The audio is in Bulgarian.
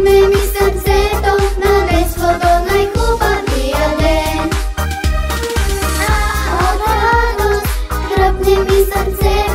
Радне ми сърцето на детството най-хубавия ден. От радост, хръпне ми сърцето